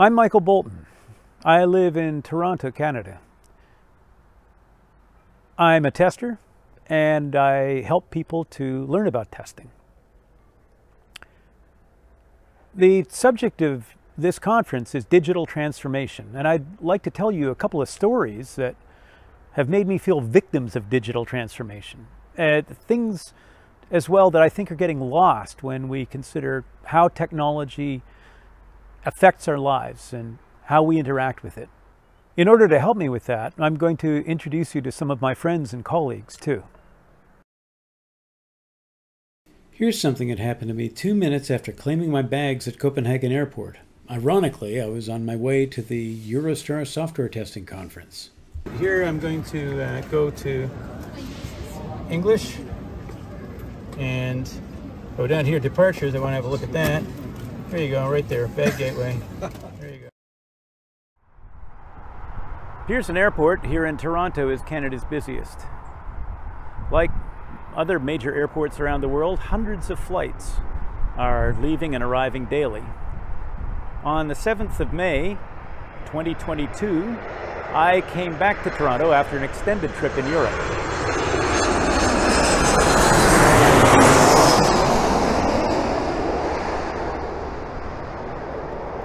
I'm Michael Bolton. I live in Toronto, Canada. I'm a tester and I help people to learn about testing. The subject of this conference is digital transformation, and I'd like to tell you a couple of stories that have made me feel victims of digital transformation. Uh, things as well that I think are getting lost when we consider how technology affects our lives and how we interact with it. In order to help me with that, I'm going to introduce you to some of my friends and colleagues too. Here's something that happened to me two minutes after claiming my bags at Copenhagen Airport. Ironically, I was on my way to the Eurostar software testing conference. Here I'm going to uh, go to English and go down here, departures. I want to have a look at that. There you go, right there, bag gateway. There you go. Pearson Airport here in Toronto is Canada's busiest. Like other major airports around the world, hundreds of flights are leaving and arriving daily. On the 7th of May, 2022, I came back to Toronto after an extended trip in Europe.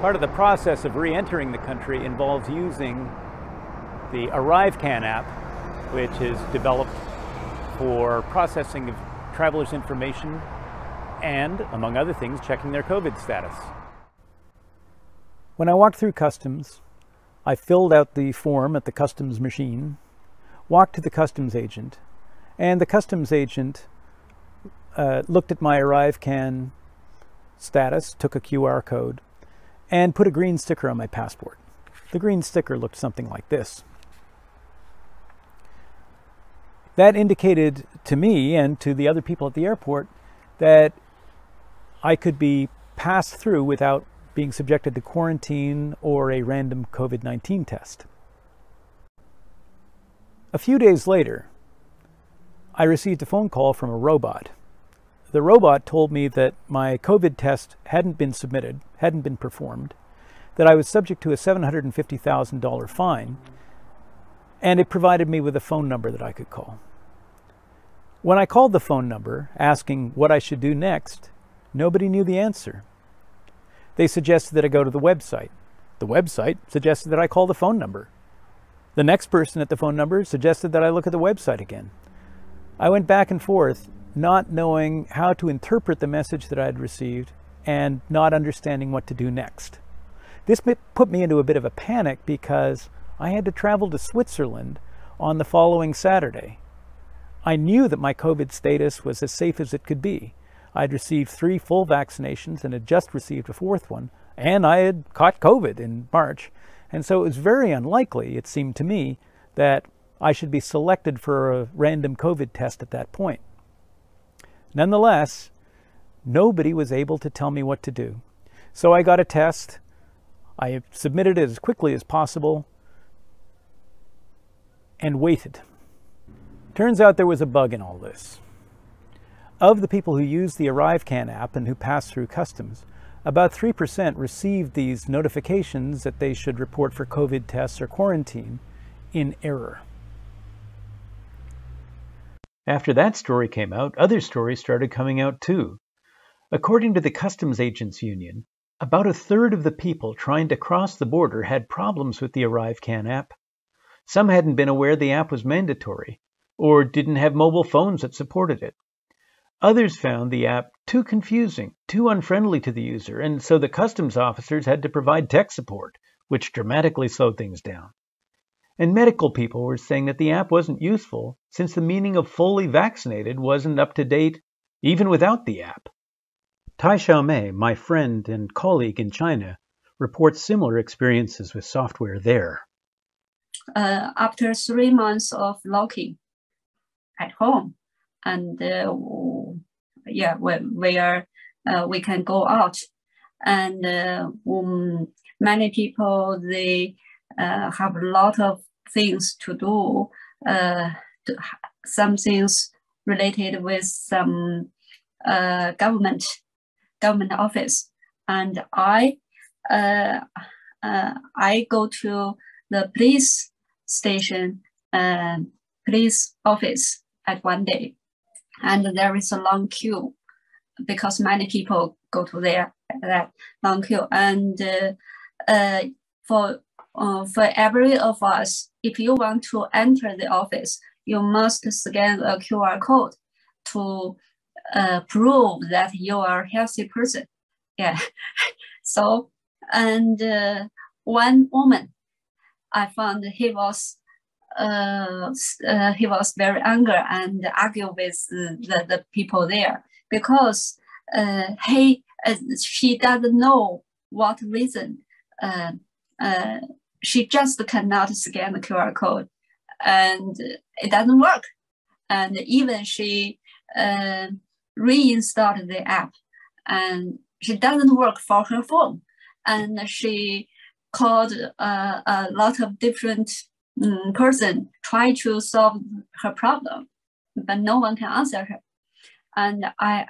Part of the process of re-entering the country involves using the ArriveCan app, which is developed for processing of travelers' information and, among other things, checking their COVID status. When I walked through customs, I filled out the form at the customs machine, walked to the customs agent, and the customs agent uh, looked at my ArriveCan status, took a QR code, and put a green sticker on my passport. The green sticker looked something like this. That indicated to me and to the other people at the airport that I could be passed through without being subjected to quarantine or a random COVID 19 test. A few days later, I received a phone call from a robot. The robot told me that my COVID test hadn't been submitted, hadn't been performed, that I was subject to a $750,000 fine, and it provided me with a phone number that I could call. When I called the phone number asking what I should do next, nobody knew the answer. They suggested that I go to the website. The website suggested that I call the phone number. The next person at the phone number suggested that I look at the website again. I went back and forth, not knowing how to interpret the message that I had received and not understanding what to do next. This put me into a bit of a panic because I had to travel to Switzerland on the following Saturday. I knew that my COVID status was as safe as it could be. I'd received three full vaccinations and had just received a fourth one, and I had caught COVID in March. And so it was very unlikely, it seemed to me, that I should be selected for a random COVID test at that point. Nonetheless, nobody was able to tell me what to do. So I got a test. I submitted it as quickly as possible and waited. Turns out there was a bug in all this. Of the people who use the ArriveCan app and who pass through customs, about 3% received these notifications that they should report for COVID tests or quarantine in error. After that story came out, other stories started coming out too. According to the Customs Agents Union, about a third of the people trying to cross the border had problems with the ArriveCan app. Some hadn't been aware the app was mandatory, or didn't have mobile phones that supported it. Others found the app too confusing, too unfriendly to the user, and so the customs officers had to provide tech support, which dramatically slowed things down. And medical people were saying that the app wasn't useful since the meaning of fully vaccinated wasn't up to date even without the app. Tai Xiaomei, my friend and colleague in China, reports similar experiences with software there. Uh, after three months of locking at home, and uh, yeah, where, uh, we can go out. And uh, um, many people, they have a lot of things to do, uh, to, some things related with some government government office. And I uh, I go to the police station, uh, police office at one day, and there is a long queue because many people go to there that long queue. And uh, uh, for uh, for every of us, if you want to enter the office, you must scan a QR code to uh, prove that you are a healthy person. Yeah. so, and uh, one woman, I found he was uh, uh, he was very angry and argue with the, the people there because uh, he uh, she doesn't know what reason uh, uh, she just cannot scan the QR code and it doesn't work. And even she uh, reinstalled the app and she doesn't work for her phone. And she called uh, a lot of different um, person try to solve her problem but no one can answer her. And i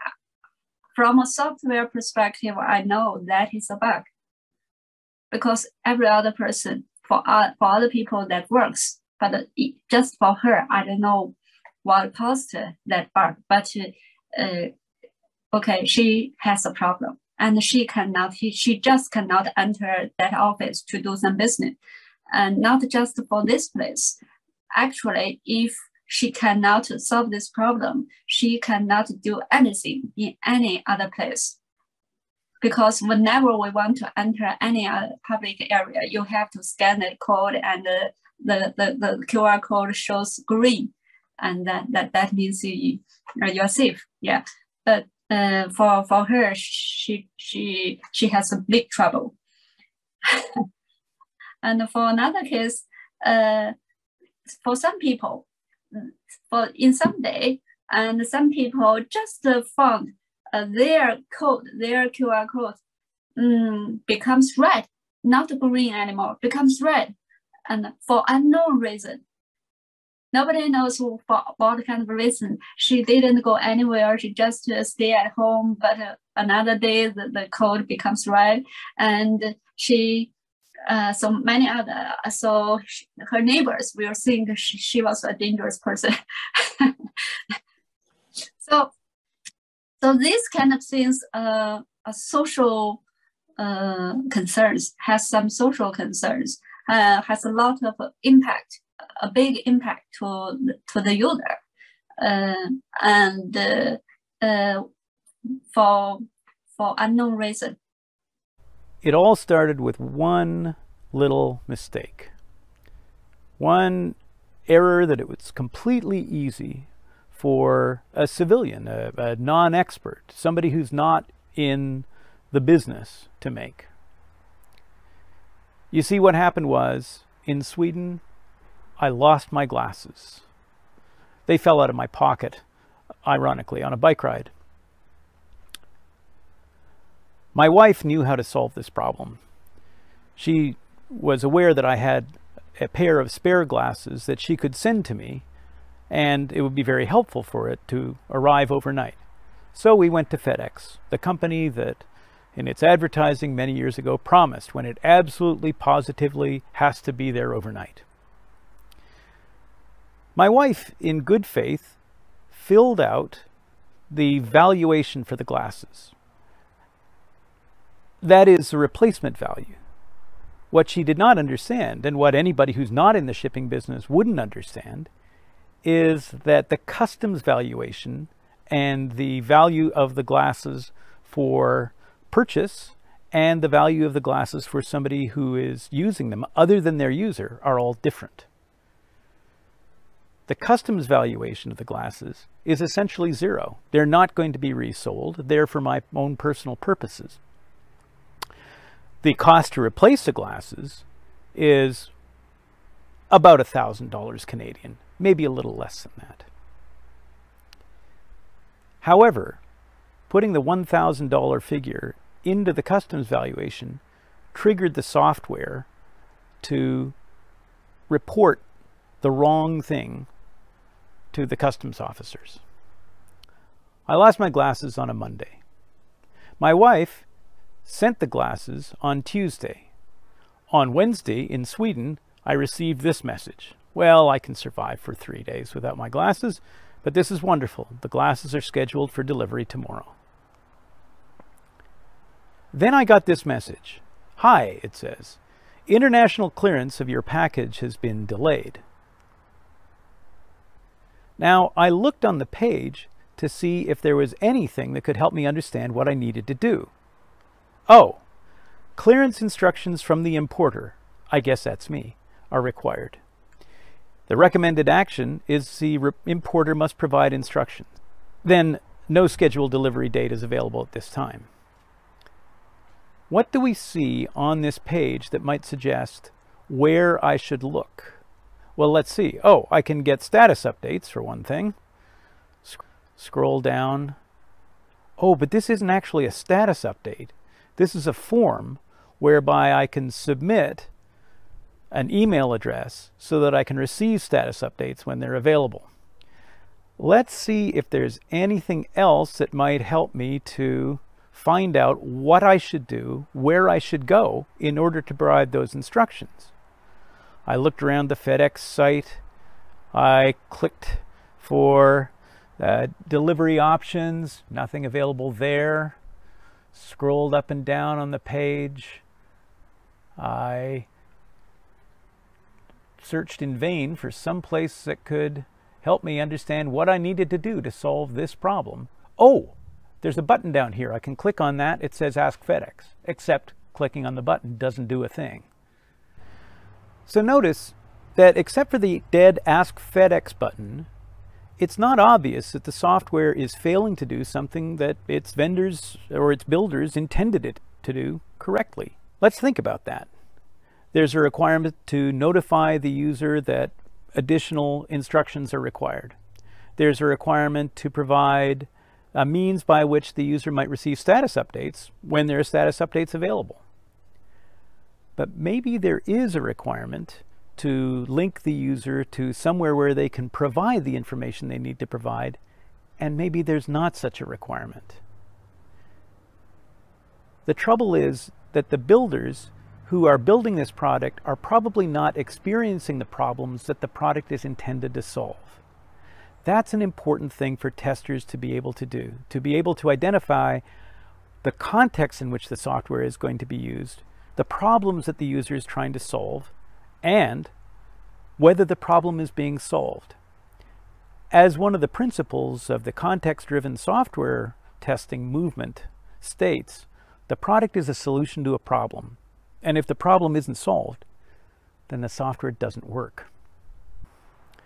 from a software perspective i know that is a bug because every other person for, uh, for other people that works but just for her i don't know what caused that bug but uh, okay, she has a problem and she cannot, she just cannot enter that office to do some business. And not just for this place. Actually, if she cannot solve this problem, she cannot do anything in any other place. Because whenever we want to enter any public area, you have to scan the code and the, the, the, the QR code shows green. And that, that, that means you, you're safe. Yeah but uh, for for her, she she she has a big trouble. and for another case, uh, for some people, for in some day, and some people just found uh, their code, their QR code, um, becomes red, not green anymore, becomes red, and for unknown reason. Nobody knows for what kind of reason. She didn't go anywhere. She just uh, stay at home. But uh, another day, the, the code becomes red, and she. Uh, so many other, so she, her neighbors will think she, she was a dangerous person. so, so these kind of things, uh, a social uh, concerns, has some social concerns, uh, has a lot of impact a big impact to to the user, uh, and uh, uh, for for unknown reason. It all started with one little mistake, one error that it was completely easy for a civilian, a, a non-expert, somebody who's not in the business to make. You see, what happened was in Sweden, I lost my glasses. They fell out of my pocket, ironically, on a bike ride. My wife knew how to solve this problem. She was aware that I had a pair of spare glasses that she could send to me, and it would be very helpful for it to arrive overnight. So we went to FedEx, the company that in its advertising many years ago promised when it absolutely positively has to be there overnight. My wife, in good faith, filled out the valuation for the glasses. That is the replacement value. What she did not understand, and what anybody who's not in the shipping business wouldn't understand, is that the customs valuation and the value of the glasses for purchase and the value of the glasses for somebody who is using them, other than their user, are all different. The customs valuation of the glasses is essentially zero. They're not going to be resold. They're for my own personal purposes. The cost to replace the glasses is about $1,000 Canadian, maybe a little less than that. However, putting the $1,000 figure into the customs valuation triggered the software to report the wrong thing to the customs officers. I lost my glasses on a Monday. My wife sent the glasses on Tuesday. On Wednesday in Sweden, I received this message. Well, I can survive for three days without my glasses, but this is wonderful. The glasses are scheduled for delivery tomorrow. Then I got this message. Hi, it says. International clearance of your package has been delayed. Now, I looked on the page to see if there was anything that could help me understand what I needed to do. Oh, clearance instructions from the importer, I guess that's me, are required. The recommended action is the importer must provide instructions. Then no scheduled delivery date is available at this time. What do we see on this page that might suggest where I should look? Well, let's see. Oh, I can get status updates for one thing. Sc scroll down. Oh, but this isn't actually a status update. This is a form whereby I can submit an email address so that I can receive status updates when they're available. Let's see if there's anything else that might help me to find out what I should do, where I should go in order to provide those instructions. I looked around the FedEx site. I clicked for uh, delivery options, nothing available there. Scrolled up and down on the page. I searched in vain for some place that could help me understand what I needed to do to solve this problem. Oh, there's a button down here. I can click on that. It says Ask FedEx, except clicking on the button doesn't do a thing. So notice that except for the dead Ask FedEx button, it's not obvious that the software is failing to do something that its vendors or its builders intended it to do correctly. Let's think about that. There's a requirement to notify the user that additional instructions are required. There's a requirement to provide a means by which the user might receive status updates when there are status updates available. But maybe there is a requirement to link the user to somewhere where they can provide the information they need to provide, and maybe there's not such a requirement. The trouble is that the builders who are building this product are probably not experiencing the problems that the product is intended to solve. That's an important thing for testers to be able to do, to be able to identify the context in which the software is going to be used, the problems that the user is trying to solve, and whether the problem is being solved. As one of the principles of the context-driven software testing movement states, the product is a solution to a problem. And if the problem isn't solved, then the software doesn't work.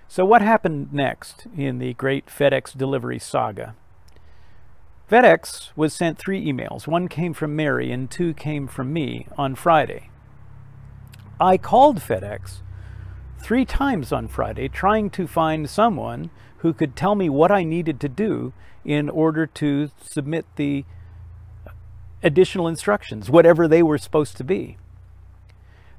So what happened next in the great FedEx delivery saga? FedEx was sent three emails. One came from Mary and two came from me on Friday. I called FedEx three times on Friday trying to find someone who could tell me what I needed to do in order to submit the additional instructions, whatever they were supposed to be.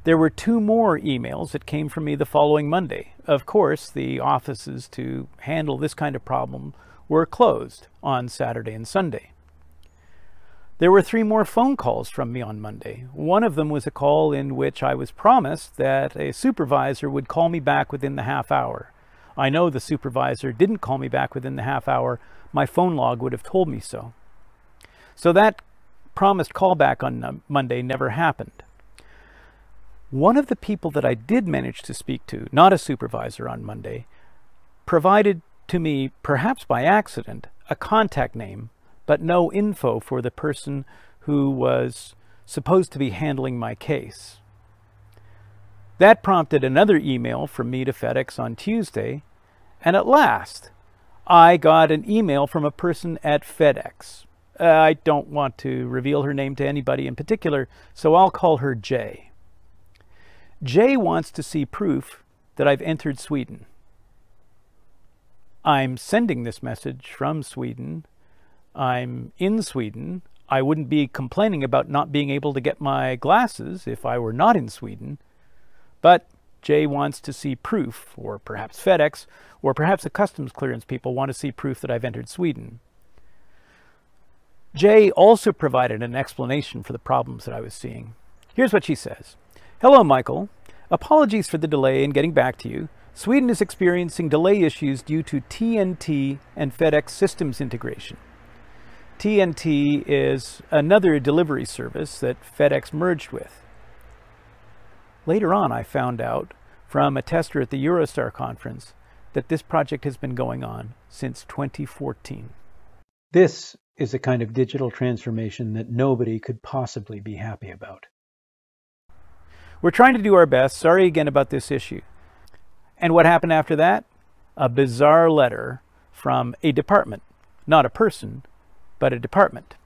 There were two more emails that came from me the following Monday. Of course, the offices to handle this kind of problem were closed on Saturday and Sunday. There were three more phone calls from me on Monday. One of them was a call in which I was promised that a supervisor would call me back within the half hour. I know the supervisor didn't call me back within the half hour. My phone log would have told me so. So that promised callback on Monday never happened. One of the people that I did manage to speak to, not a supervisor on Monday, provided to me, perhaps by accident, a contact name, but no info for the person who was supposed to be handling my case. That prompted another email from me to FedEx on Tuesday, and at last, I got an email from a person at FedEx. Uh, I don't want to reveal her name to anybody in particular, so I'll call her Jay. Jay wants to see proof that I've entered Sweden. I'm sending this message from Sweden. I'm in Sweden. I wouldn't be complaining about not being able to get my glasses if I were not in Sweden. But Jay wants to see proof, or perhaps FedEx, or perhaps the customs clearance people want to see proof that I've entered Sweden. Jay also provided an explanation for the problems that I was seeing. Here's what she says. Hello, Michael. Apologies for the delay in getting back to you. Sweden is experiencing delay issues due to TNT and FedEx systems integration. TNT is another delivery service that FedEx merged with. Later on, I found out from a tester at the Eurostar conference that this project has been going on since 2014. This is a kind of digital transformation that nobody could possibly be happy about. We're trying to do our best. Sorry again about this issue. And what happened after that? A bizarre letter from a department, not a person, but a department.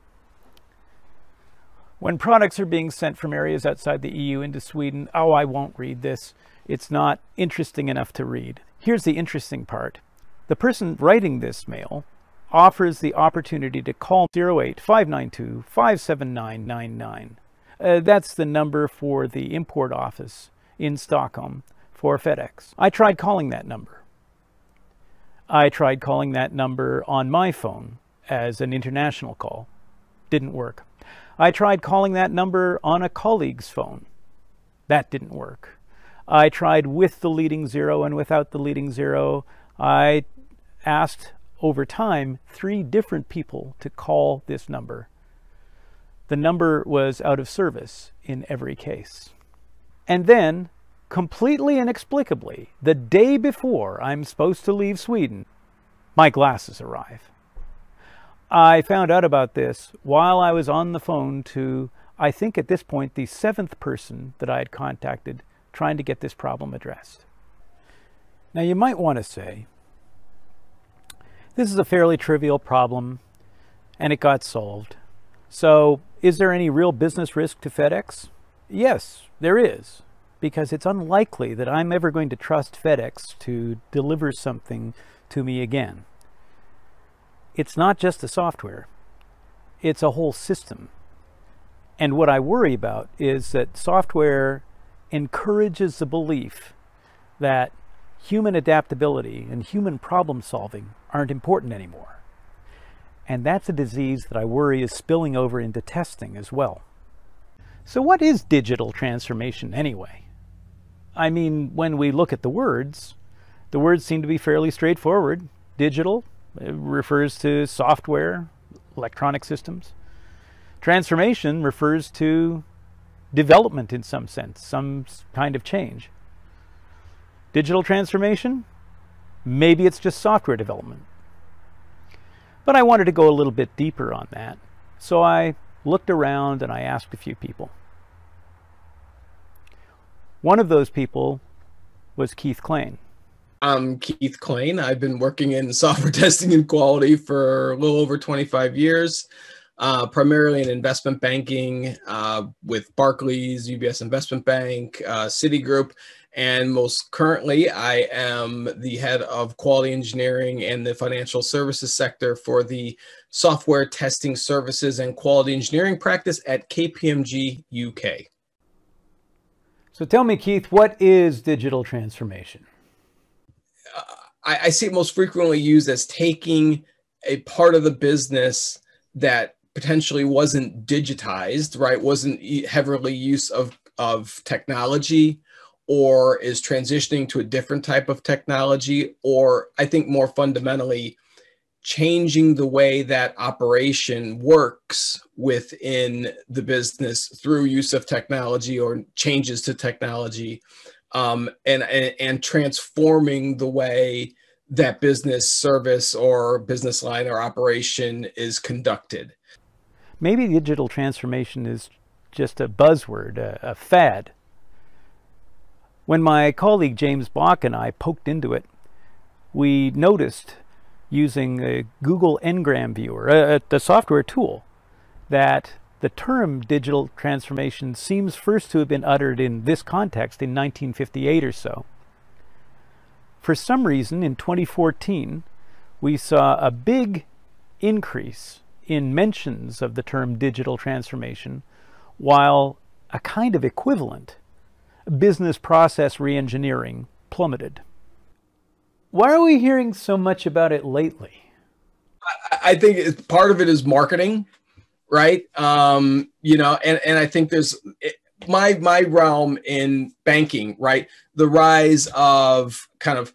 When products are being sent from areas outside the EU into Sweden, oh, I won't read this. It's not interesting enough to read. Here's the interesting part. The person writing this mail offers the opportunity to call 08592 57999. Uh, that's the number for the import office in Stockholm for FedEx. I tried calling that number. I tried calling that number on my phone as an international call. Didn't work. I tried calling that number on a colleague's phone. That didn't work. I tried with the leading zero and without the leading zero. I asked over time three different people to call this number. The number was out of service in every case. And then, completely inexplicably, the day before I'm supposed to leave Sweden, my glasses arrive. I found out about this while I was on the phone to, I think at this point, the seventh person that I had contacted trying to get this problem addressed. Now, you might want to say, this is a fairly trivial problem and it got solved. So, is there any real business risk to FedEx? Yes, there is, because it's unlikely that I'm ever going to trust FedEx to deliver something to me again. It's not just the software, it's a whole system. And what I worry about is that software encourages the belief that human adaptability and human problem solving aren't important anymore. And that's a disease that I worry is spilling over into testing as well. So what is digital transformation anyway? I mean, when we look at the words, the words seem to be fairly straightforward. Digital refers to software, electronic systems. Transformation refers to development in some sense, some kind of change. Digital transformation? Maybe it's just software development. But I wanted to go a little bit deeper on that. So I looked around and I asked a few people. One of those people was Keith Klain. I'm Keith Klain. I've been working in software testing and quality for a little over 25 years uh, primarily in investment banking uh, with Barclays, UBS Investment Bank, uh, Citigroup, and most currently, I am the head of quality engineering and the financial services sector for the software testing services and quality engineering practice at KPMG UK. So tell me, Keith, what is digital transformation? Uh, I, I see it most frequently used as taking a part of the business that potentially wasn't digitized, right? Wasn't heavily use of of technology or is transitioning to a different type of technology or I think more fundamentally changing the way that operation works within the business through use of technology or changes to technology um, and, and, and transforming the way that business service or business line or operation is conducted maybe digital transformation is just a buzzword, a, a fad. When my colleague James Bach and I poked into it, we noticed using a Google Ngram viewer, a, a software tool, that the term digital transformation seems first to have been uttered in this context in 1958 or so. For some reason, in 2014, we saw a big increase in mentions of the term digital transformation, while a kind of equivalent, business process reengineering, plummeted. Why are we hearing so much about it lately? I think part of it is marketing, right? Um, you know, and, and I think there's my my realm in banking, right? The rise of kind of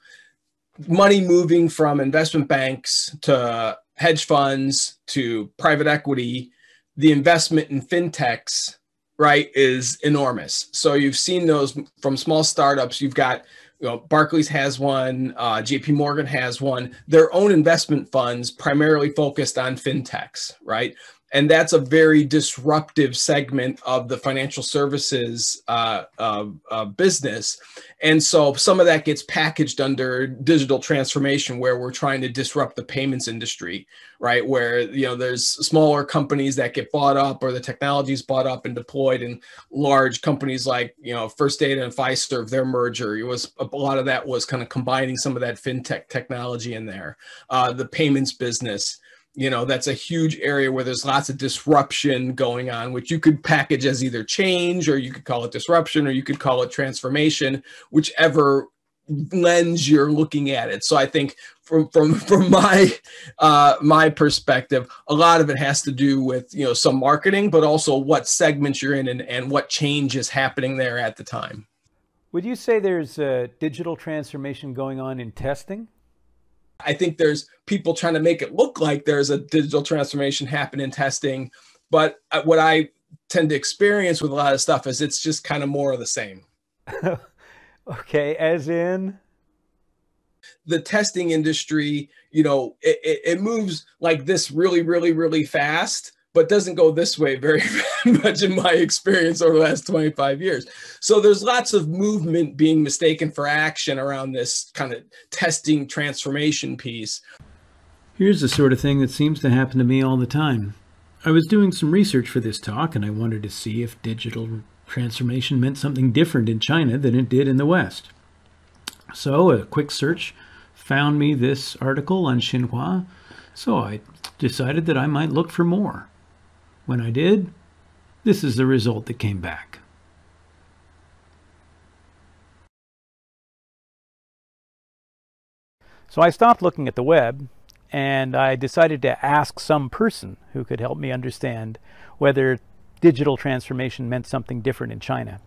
money moving from investment banks to hedge funds to private equity, the investment in fintechs, right, is enormous. So you've seen those from small startups. You've got you know, Barclays has one, uh, JP Morgan has one, their own investment funds primarily focused on fintechs, right? And that's a very disruptive segment of the financial services uh, uh, uh, business. And so some of that gets packaged under digital transformation, where we're trying to disrupt the payments industry, right? Where you know there's smaller companies that get bought up, or the technology is bought up and deployed, and large companies like you know First Data and Fiserv, their merger, it was a lot of that was kind of combining some of that fintech technology in there. Uh, the payments business you know that's a huge area where there's lots of disruption going on which you could package as either change or you could call it disruption or you could call it transformation whichever lens you're looking at it. So i think from from from my uh my perspective a lot of it has to do with you know some marketing but also what segments you're in and, and what change is happening there at the time. Would you say there's a digital transformation going on in testing I think there's people trying to make it look like there's a digital transformation happen in testing, but uh, what I tend to experience with a lot of stuff is it's just kind of more of the same. okay, as in the testing industry, you know, it, it, it moves like this really, really, really fast but doesn't go this way very, much in my experience over the last 25 years. So there's lots of movement being mistaken for action around this kind of testing transformation piece. Here's the sort of thing that seems to happen to me all the time. I was doing some research for this talk and I wanted to see if digital transformation meant something different in China than it did in the West. So a quick search found me this article on Xinhua, so I decided that I might look for more. When I did, this is the result that came back. So I stopped looking at the web and I decided to ask some person who could help me understand whether digital transformation meant something different in China.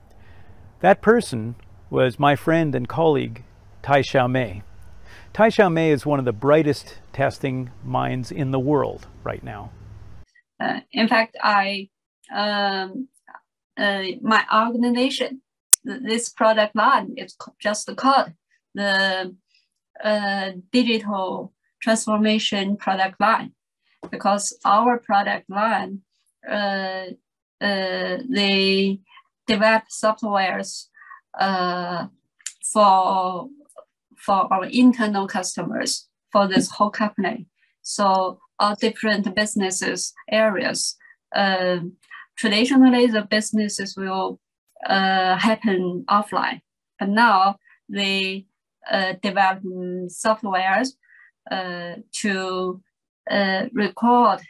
That person was my friend and colleague, Tai Xiaomei. Tai Xiaomei is one of the brightest testing minds in the world right now. Uh, in fact, I um, uh, my organization, this product line is just called the uh, digital transformation product line because our product line uh, uh, they develop softwares uh, for for our internal customers for this whole company. So different businesses areas. Uh, traditionally, the businesses will uh, happen offline, but now they uh, develop softwares uh, to uh, record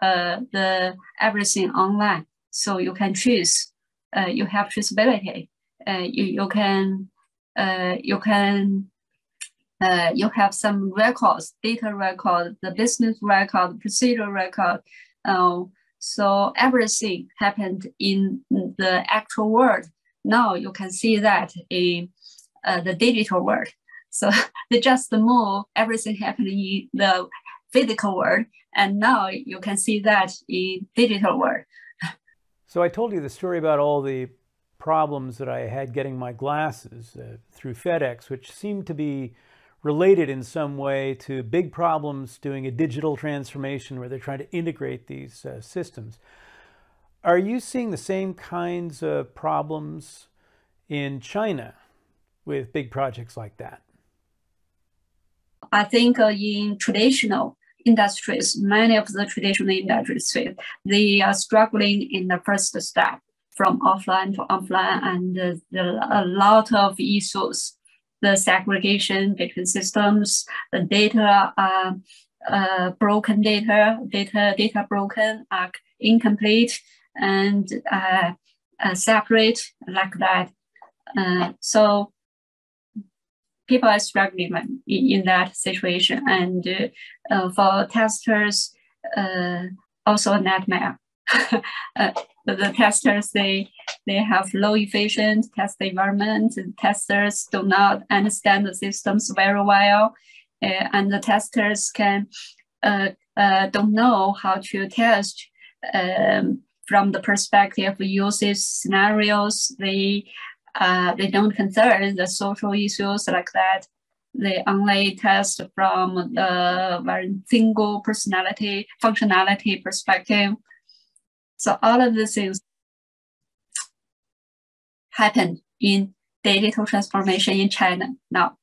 uh, the everything online. So you can choose. you have traceability. you, you can you can uh, you have some records, data record, the business record, procedure record. Uh, so everything happened in the actual world. Now you can see that in uh, the digital world. So they just move everything happening in the physical world, and now you can see that in digital world. So I told you the story about all the problems that I had getting my glasses uh, through FedEx, which seemed to be related in some way to big problems doing a digital transformation where they're trying to integrate these uh, systems. Are you seeing the same kinds of problems in China with big projects like that? I think uh, in traditional industries, many of the traditional industries, they are struggling in the first step from offline to offline and uh, a lot of issues the segregation between systems, the data are uh, broken data, data data broken, are incomplete, and uh, uh, separate like that. Uh, so people are struggling in, in that situation, and uh, for testers, uh, also a nightmare. the, the testers they they have low efficient test environment. Testers do not understand the systems very well, uh, and the testers can uh, uh, don't know how to test um, from the perspective of usage scenarios. They uh, they don't consider the social issues like that. They only test from the very single personality functionality perspective. So all of these things happen in digital transformation in China now.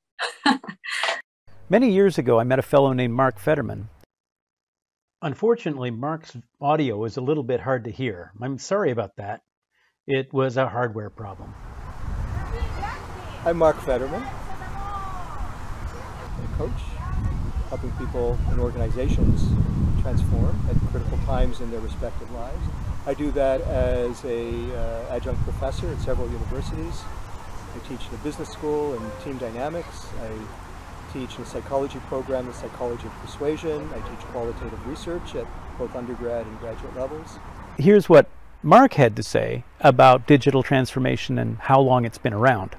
Many years ago, I met a fellow named Mark Federman. Unfortunately, Mark's audio is a little bit hard to hear. I'm sorry about that. It was a hardware problem. I'm Mark Federman, a coach, helping people and organizations transform at critical times in their respective lives. I do that as a uh, adjunct professor at several universities. I teach in a business school and team dynamics. I teach in a psychology program, the psychology of persuasion. I teach qualitative research at both undergrad and graduate levels. Here's what Mark had to say about digital transformation and how long it's been around.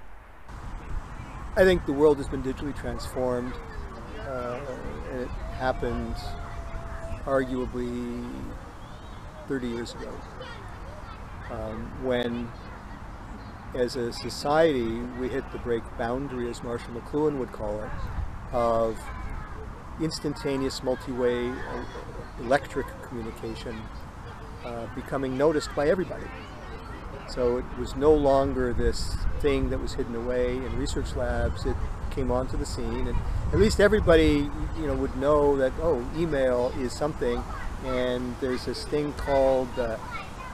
I think the world has been digitally transformed. Uh, and it happened arguably 30 years ago um, when as a society we hit the break boundary as Marshall McLuhan would call it of instantaneous multi-way uh, electric communication uh, becoming noticed by everybody. So it was no longer this thing that was hidden away in research labs. It came onto the scene, and at least everybody, you know, would know that oh, email is something, and there's this thing called uh,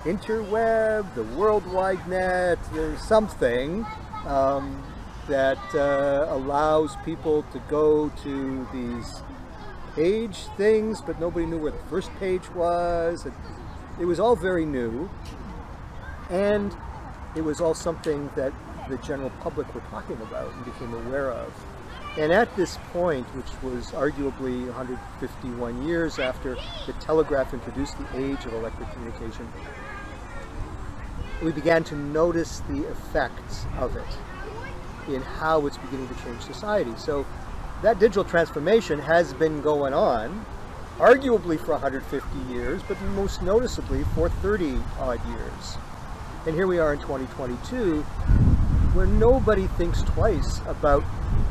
interweb, the World Wide Net. There's something um, that uh, allows people to go to these page things, but nobody knew where the first page was. It was all very new and it was all something that the general public were talking about and became aware of. And at this point, which was arguably 151 years after the telegraph introduced the age of electric communication, we began to notice the effects of it in how it's beginning to change society. So that digital transformation has been going on, arguably for 150 years, but most noticeably for 30 odd years. And here we are in 2022, where nobody thinks twice about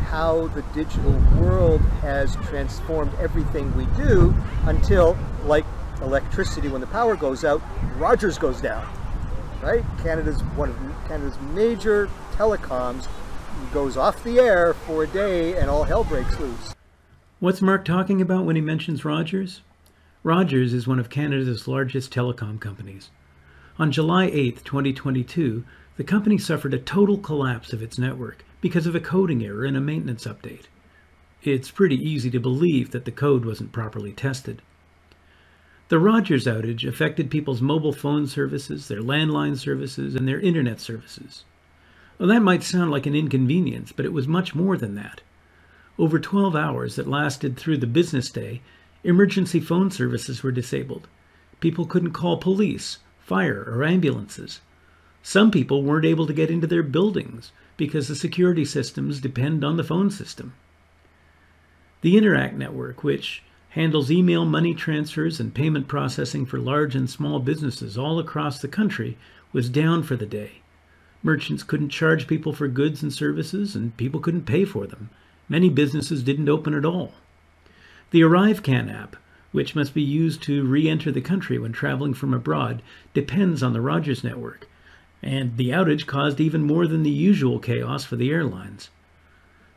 how the digital world has transformed everything we do until, like electricity, when the power goes out, Rogers goes down, right? Canada's one of Canada's major telecoms goes off the air for a day and all hell breaks loose. What's Mark talking about when he mentions Rogers? Rogers is one of Canada's largest telecom companies. On July 8, 2022, the company suffered a total collapse of its network because of a coding error in a maintenance update. It's pretty easy to believe that the code wasn't properly tested. The Rogers outage affected people's mobile phone services, their landline services, and their internet services. Well, that might sound like an inconvenience, but it was much more than that. Over 12 hours that lasted through the business day, emergency phone services were disabled. People couldn't call police, fire, or ambulances. Some people weren't able to get into their buildings because the security systems depend on the phone system. The Interac network, which handles email money transfers and payment processing for large and small businesses all across the country, was down for the day. Merchants couldn't charge people for goods and services, and people couldn't pay for them. Many businesses didn't open at all. The ArriveCan app, which must be used to re enter the country when traveling from abroad, depends on the Rogers network, and the outage caused even more than the usual chaos for the airlines.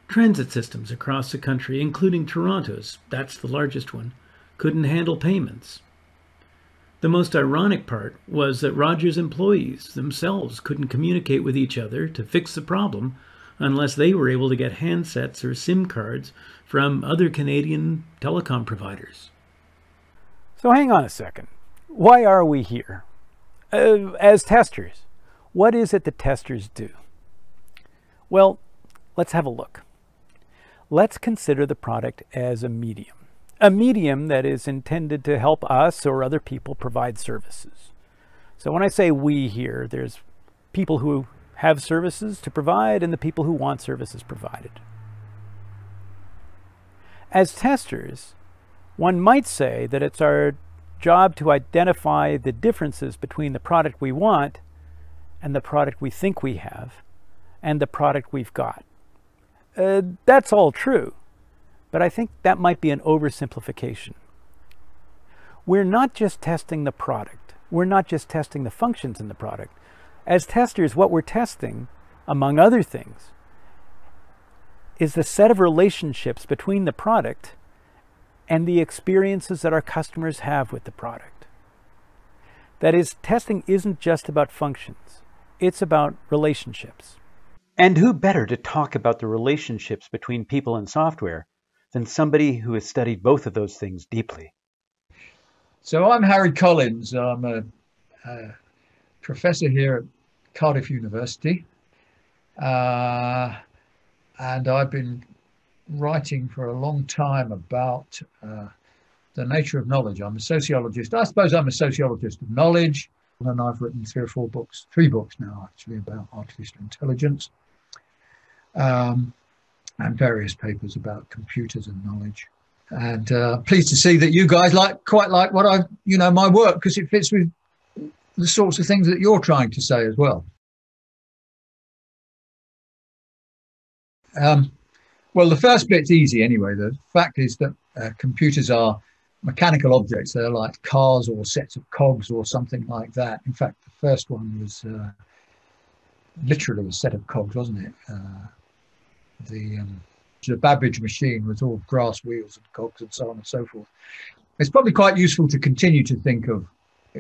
Transit systems across the country, including Toronto's, that's the largest one, couldn't handle payments. The most ironic part was that Rogers employees themselves couldn't communicate with each other to fix the problem unless they were able to get handsets or SIM cards from other Canadian telecom providers. So hang on a second. Why are we here? Uh, as testers, what is it that testers do? Well, let's have a look. Let's consider the product as a medium. A medium that is intended to help us or other people provide services. So when I say we here, there's people who have services to provide and the people who want services provided. As testers, one might say that it's our job to identify the differences between the product we want and the product we think we have and the product we've got. Uh, that's all true, but I think that might be an oversimplification. We're not just testing the product. We're not just testing the functions in the product. As testers, what we're testing, among other things, is the set of relationships between the product and the experiences that our customers have with the product. That is, testing isn't just about functions, it's about relationships. And who better to talk about the relationships between people and software than somebody who has studied both of those things deeply? So I'm Harry Collins. I'm a, a professor here at Cardiff University. Uh, and I've been writing for a long time about uh, the nature of knowledge. I'm a sociologist. I suppose I'm a sociologist of knowledge. And I've written three or four books, three books now actually, about artificial intelligence. Um, and various papers about computers and knowledge. And uh, pleased to see that you guys like quite like what I, you know, my work because it fits with the sorts of things that you're trying to say as well. Um, well, the first bit's easy anyway. The fact is that uh, computers are mechanical objects. They're like cars or sets of cogs or something like that. In fact, the first one was uh, literally a set of cogs, wasn't it? Uh, the um, the Babbage machine was all brass wheels and cogs and so on and so forth. It's probably quite useful to continue to think of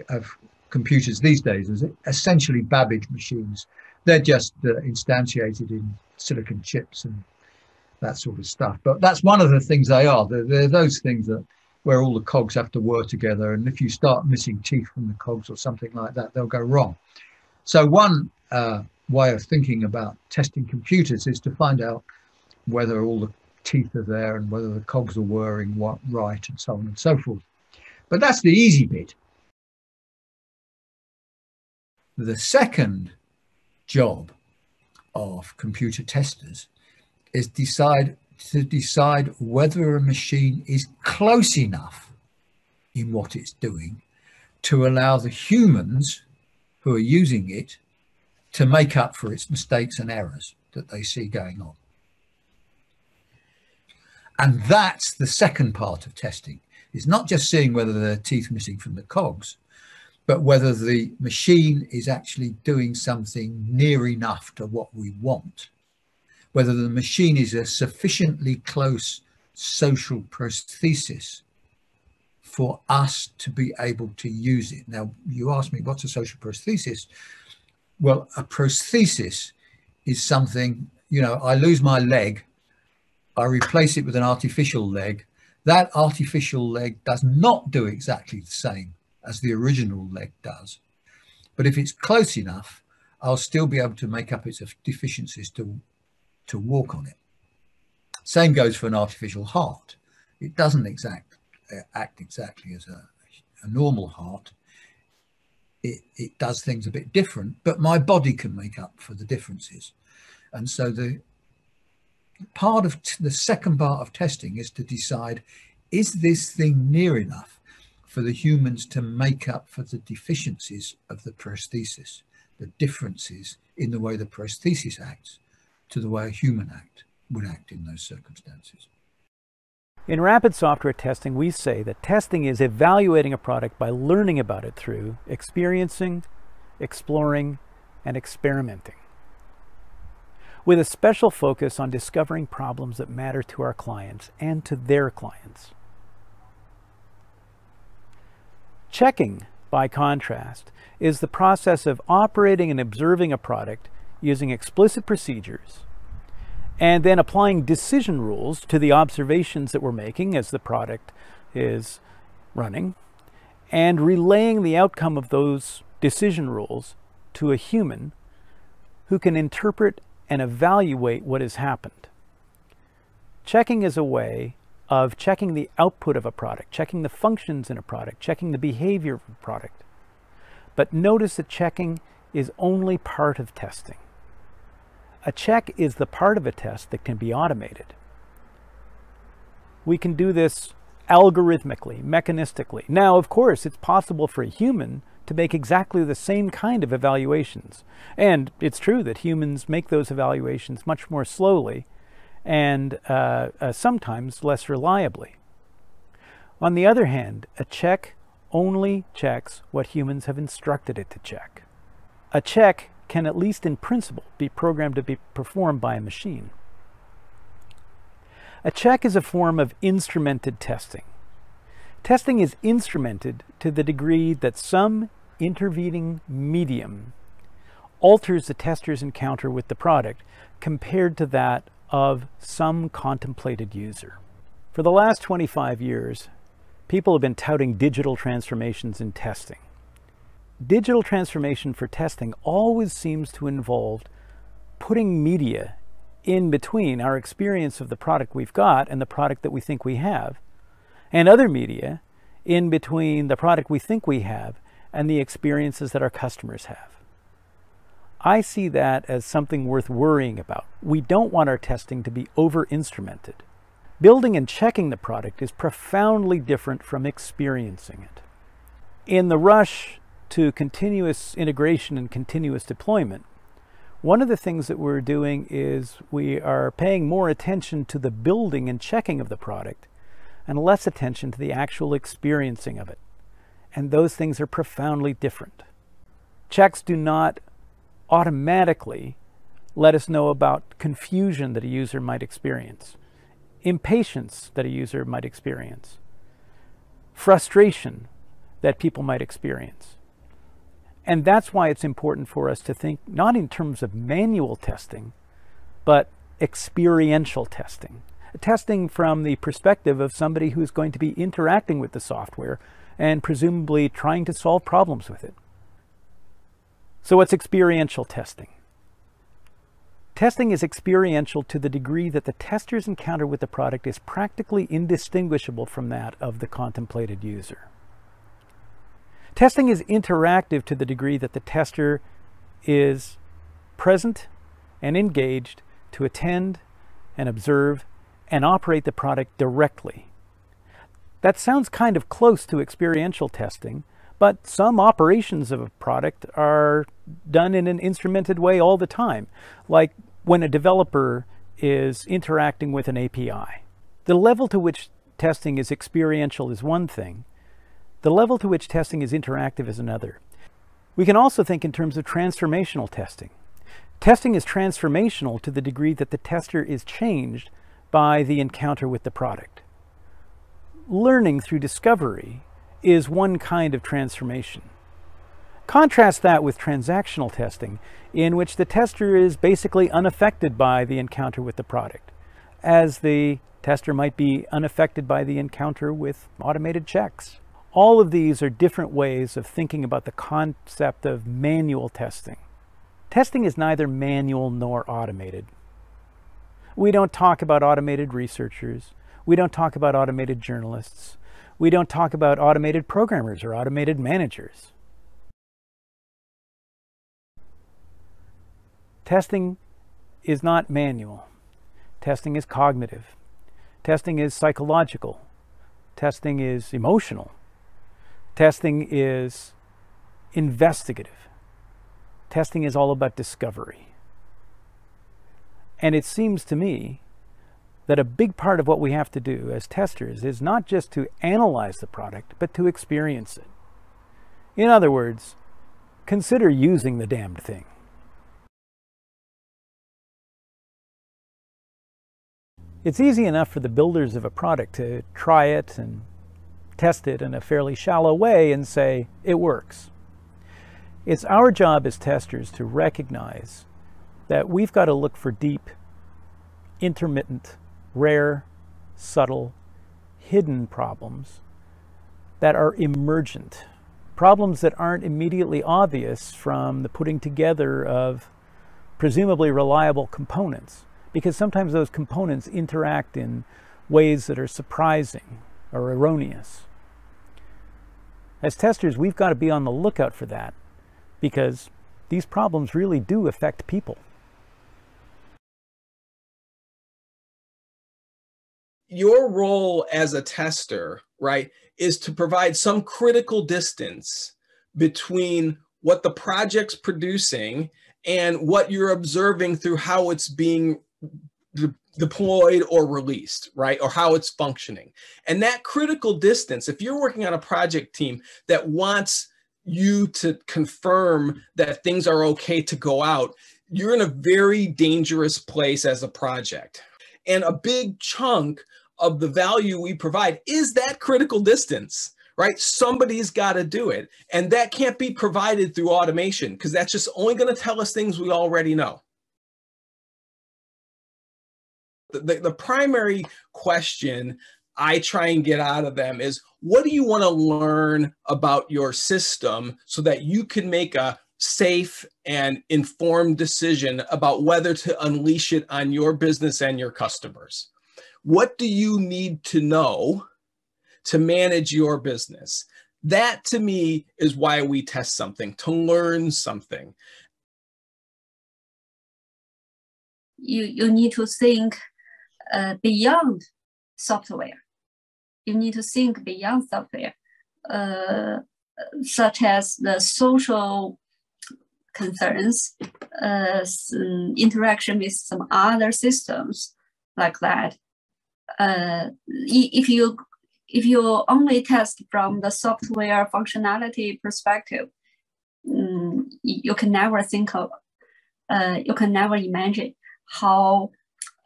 of computers these days as essentially Babbage machines. They're just uh, instantiated in silicon chips and that sort of stuff. But that's one of the things they are. They're, they're, those things that where all the cogs have to work together. And if you start missing teeth from the cogs or something like that, they'll go wrong. So one uh, way of thinking about testing computers is to find out whether all the teeth are there and whether the cogs are whirring right and so on and so forth. But that's the easy bit. The second job of computer testers is decide to decide whether a machine is close enough in what it's doing to allow the humans who are using it to make up for its mistakes and errors that they see going on. And that's the second part of testing. It's not just seeing whether there are teeth missing from the cogs, but whether the machine is actually doing something near enough to what we want whether the machine is a sufficiently close social prosthesis for us to be able to use it. Now, you ask me, what's a social prosthesis? Well, a prosthesis is something, you know, I lose my leg, I replace it with an artificial leg. That artificial leg does not do exactly the same as the original leg does. But if it's close enough, I'll still be able to make up its deficiencies to to walk on it. Same goes for an artificial heart. It doesn't exact, uh, act exactly as a, a normal heart. It, it does things a bit different, but my body can make up for the differences. And so the part of the second part of testing is to decide, is this thing near enough for the humans to make up for the deficiencies of the prosthesis, the differences in the way the prosthesis acts to the way a human act would act in those circumstances. In rapid software testing, we say that testing is evaluating a product by learning about it through experiencing, exploring, and experimenting, with a special focus on discovering problems that matter to our clients and to their clients. Checking, by contrast, is the process of operating and observing a product using explicit procedures and then applying decision rules to the observations that we're making as the product is running and relaying the outcome of those decision rules to a human who can interpret and evaluate what has happened. Checking is a way of checking the output of a product, checking the functions in a product, checking the behavior of a product. But notice that checking is only part of testing. A check is the part of a test that can be automated. We can do this algorithmically, mechanistically. Now, of course, it's possible for a human to make exactly the same kind of evaluations. And it's true that humans make those evaluations much more slowly and uh, uh, sometimes less reliably. On the other hand, a check only checks what humans have instructed it to check. A check can, at least in principle, be programmed to be performed by a machine. A check is a form of instrumented testing. Testing is instrumented to the degree that some intervening medium alters the tester's encounter with the product compared to that of some contemplated user. For the last 25 years, people have been touting digital transformations in testing. Digital transformation for testing always seems to involve putting media in between our experience of the product we've got and the product that we think we have, and other media in between the product we think we have and the experiences that our customers have. I see that as something worth worrying about. We don't want our testing to be over instrumented. Building and checking the product is profoundly different from experiencing it. In the rush to continuous integration and continuous deployment, one of the things that we're doing is we are paying more attention to the building and checking of the product and less attention to the actual experiencing of it. And those things are profoundly different. Checks do not automatically let us know about confusion that a user might experience, impatience that a user might experience, frustration that people might experience. And that's why it's important for us to think not in terms of manual testing, but experiential testing. Testing from the perspective of somebody who's going to be interacting with the software and presumably trying to solve problems with it. So what's experiential testing? Testing is experiential to the degree that the tester's encounter with the product is practically indistinguishable from that of the contemplated user. Testing is interactive to the degree that the tester is present and engaged to attend and observe and operate the product directly. That sounds kind of close to experiential testing, but some operations of a product are done in an instrumented way all the time, like when a developer is interacting with an API. The level to which testing is experiential is one thing. The level to which testing is interactive is another. We can also think in terms of transformational testing. Testing is transformational to the degree that the tester is changed by the encounter with the product. Learning through discovery is one kind of transformation. Contrast that with transactional testing, in which the tester is basically unaffected by the encounter with the product, as the tester might be unaffected by the encounter with automated checks. All of these are different ways of thinking about the concept of manual testing. Testing is neither manual nor automated. We don't talk about automated researchers. We don't talk about automated journalists. We don't talk about automated programmers or automated managers. Testing is not manual. Testing is cognitive. Testing is psychological. Testing is emotional. Testing is investigative. Testing is all about discovery. And it seems to me that a big part of what we have to do as testers is not just to analyze the product, but to experience it. In other words, consider using the damned thing. It's easy enough for the builders of a product to try it and test it in a fairly shallow way and say, it works. It's our job as testers to recognize that we've got to look for deep, intermittent, rare, subtle, hidden problems that are emergent, problems that aren't immediately obvious from the putting together of presumably reliable components, because sometimes those components interact in ways that are surprising or erroneous. As testers, we've got to be on the lookout for that because these problems really do affect people. Your role as a tester, right, is to provide some critical distance between what the project's producing and what you're observing through how it's being deployed or released, right? Or how it's functioning. And that critical distance, if you're working on a project team that wants you to confirm that things are okay to go out, you're in a very dangerous place as a project. And a big chunk of the value we provide is that critical distance, right? Somebody's got to do it. And that can't be provided through automation because that's just only going to tell us things we already know. The, the, primary question I try and get out of them is what do you want to learn about your system so that you can make a safe and informed decision about whether to unleash it on your business and your customers? What do you need to know to manage your business? That to me is why we test something, to learn something. You, you need to think uh, beyond software you need to think beyond software, uh, such as the social concerns, uh, interaction with some other systems like that. Uh, if you if you only test from the software functionality perspective, um, you can never think of, uh, you can never imagine how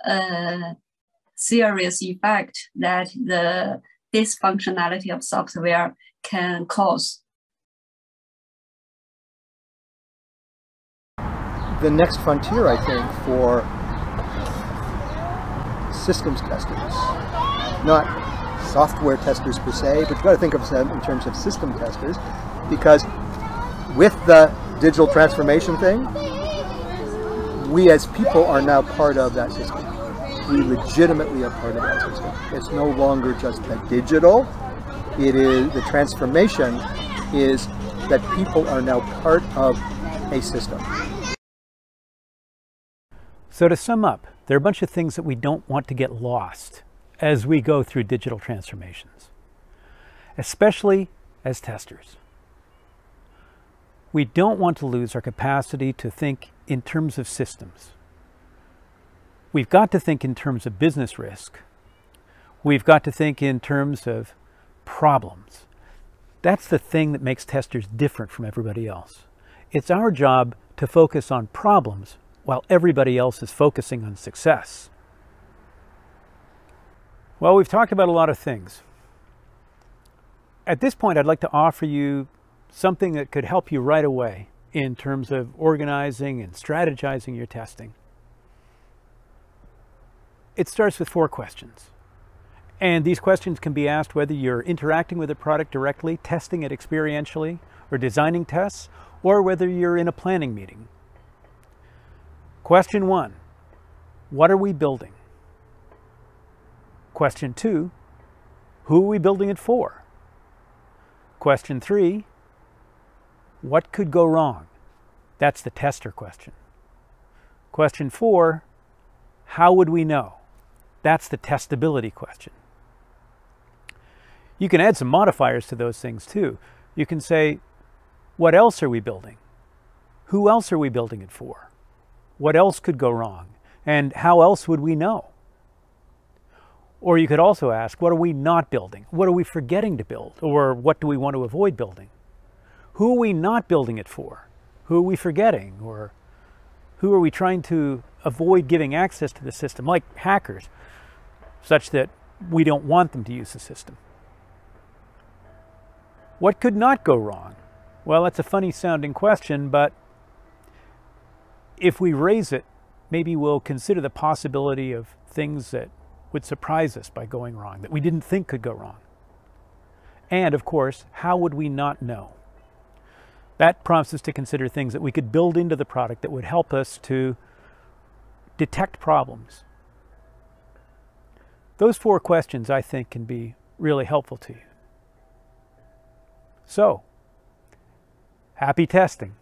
uh, serious effect that the dysfunctionality of software can cause. The next frontier, I think, for systems testers, not software testers per se, but you've got to think of them in terms of system testers, because with the digital transformation thing, we as people are now part of that system legitimately are part of that system. It's no longer just the digital. It is the transformation is that people are now part of a system. So to sum up, there are a bunch of things that we don't want to get lost as we go through digital transformations, especially as testers. We don't want to lose our capacity to think in terms of systems. We've got to think in terms of business risk. We've got to think in terms of problems. That's the thing that makes testers different from everybody else. It's our job to focus on problems while everybody else is focusing on success. Well, we've talked about a lot of things. At this point, I'd like to offer you something that could help you right away in terms of organizing and strategizing your testing. It starts with four questions. And these questions can be asked whether you're interacting with a product directly, testing it experientially, or designing tests, or whether you're in a planning meeting. Question one What are we building? Question two Who are we building it for? Question three What could go wrong? That's the tester question. Question four How would we know? That's the testability question. You can add some modifiers to those things too. You can say, what else are we building? Who else are we building it for? What else could go wrong? And how else would we know? Or you could also ask, what are we not building? What are we forgetting to build? Or what do we want to avoid building? Who are we not building it for? Who are we forgetting? Or who are we trying to avoid giving access to the system, like hackers? Such that we don't want them to use the system. What could not go wrong? Well, that's a funny sounding question, but if we raise it, maybe we'll consider the possibility of things that would surprise us by going wrong, that we didn't think could go wrong. And of course, how would we not know? That prompts us to consider things that we could build into the product that would help us to detect problems, those four questions, I think, can be really helpful to you. So, happy testing.